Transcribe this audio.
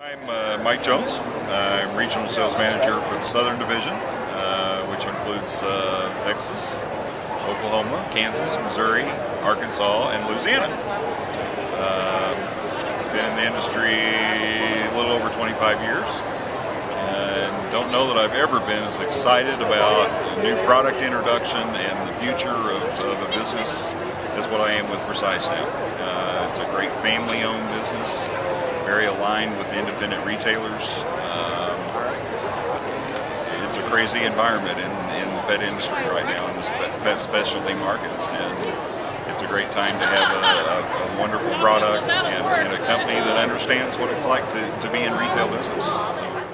I'm uh, Mike Jones. Uh, I'm Regional Sales Manager for the Southern Division, uh, which includes uh, Texas, Oklahoma, Kansas, Missouri, Arkansas, and Louisiana. Uh, been in the industry a little over 25 years and don't know that I've ever been as excited about a new product introduction and the future of, of a business as what I am with Precise now. Uh, it's a great family-owned business, aligned with independent retailers. Um, it's a crazy environment in, in the pet industry right now in the pet specialty markets. And it's a great time to have a, a, a wonderful product and, and, a company that understands what it's like to, to be in retail business. So